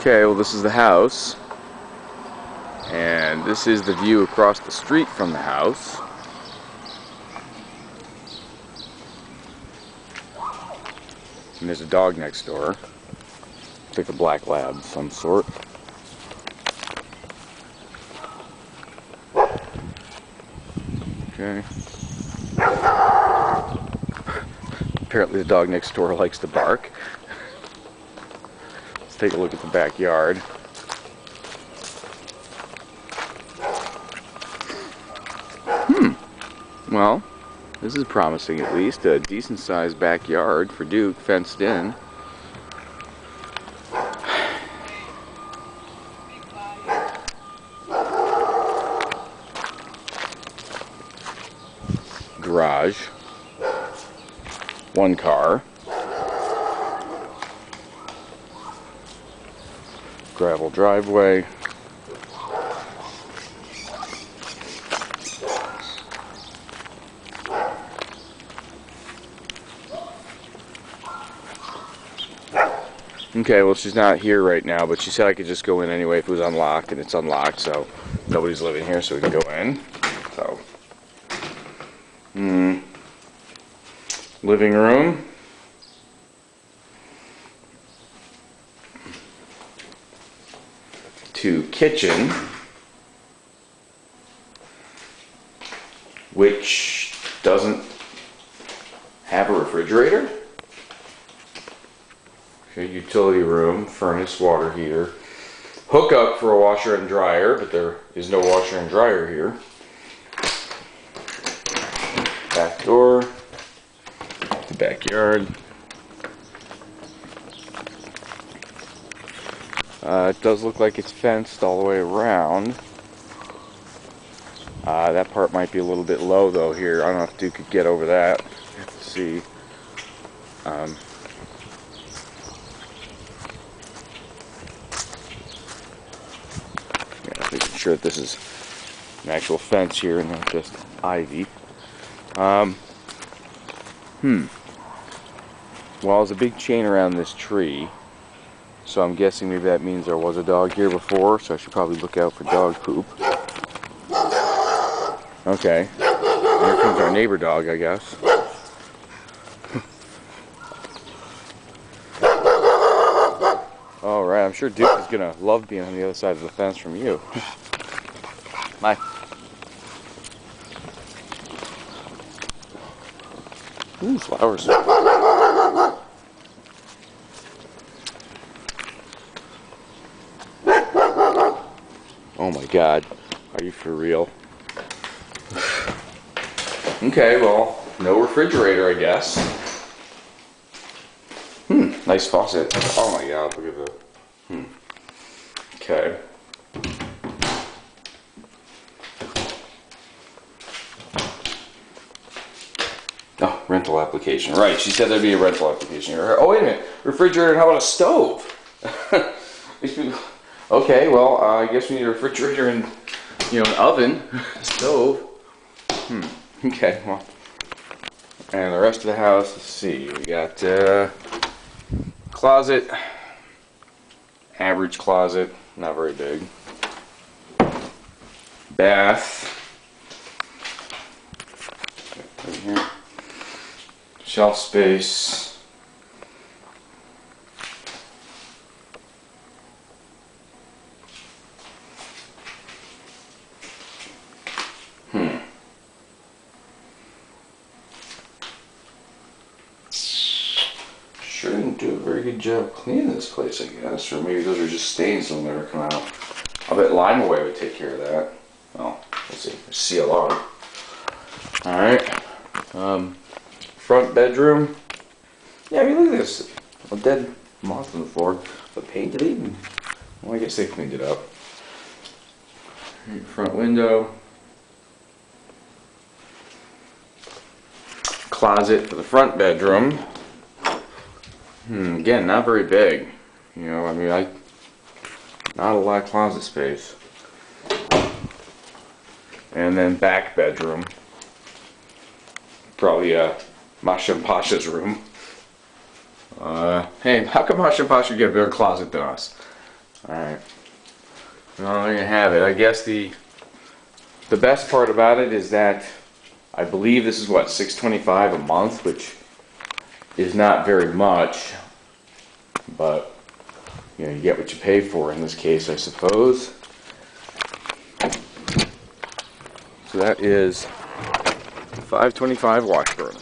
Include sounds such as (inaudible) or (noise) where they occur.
Okay, well this is the house. And this is the view across the street from the house. And there's a dog next door. It's like a black lab of some sort. Okay. Apparently the dog next door likes to bark. Take a look at the backyard. Hmm. Well, this is promising at least. A decent sized backyard for Duke, fenced in. Garage. One car. Gravel driveway. Okay, well she's not here right now, but she said I could just go in anyway if it was unlocked, and it's unlocked, so nobody's living here, so we can go in. So, hmm, living room. To kitchen, which doesn't have a refrigerator. Okay, utility room, furnace, water heater. Hookup for a washer and dryer, but there is no washer and dryer here. Back door. The backyard. Uh, it does look like it's fenced all the way around. Uh, that part might be a little bit low though here. I don't know if Duke could get over that. To see. Um, Yeah, making sure that this is an actual fence here and not just ivy. Um, hmm. Well, there's a big chain around this tree, so I'm guessing maybe that means there was a dog here before, so I should probably look out for dog poop. Okay. Here comes our neighbor dog, I guess. All right, I'm sure Duke is gonna love being on the other side of the fence from you. (laughs) Bye. Ooh, flowers. Oh my god. Are you for real? okay, well, no refrigerator, I guess. Hmm, nice faucet. Oh my god, look at that. Hmm. Okay. Oh, rental application. Right, she said there'd be a rental application here. Oh, wait a minute. Refrigerator, how about a stove? (laughs) Okay, well, uh, I guess we need a refrigerator and, you know, an oven, (laughs) stove. Hmm, okay, well. And the rest of the house, let's see, we got, uh, closet, average closet, not very big. Bath. Right here. Shelf space. Hmm. Sure very good job cleaning this place, I guess. Or maybe those are just stains that'll never come out. I bet Lime-A-Way would take care of that. Well, let's see. CLR. Alright. Um, front bedroom. Yeah, I mean, look at this. A dead moth on the floor. But painted even. Well, I guess they cleaned it up. Front window. Closet for the front bedroom. Hmm, again, not very big. You know, I mean, I not a lot of closet space. And then back bedroom. Probably uh, Masha and Pasha's room. Uh, hey, how come Masha and Pasha get a bigger closet than us? Alright. Well, there you have it. I guess the the best part about it is that I believe this is what, six twenty-five a month, which is not very much. But you know, you get what you pay for in this case, I suppose. So that is five twenty-five Washburn.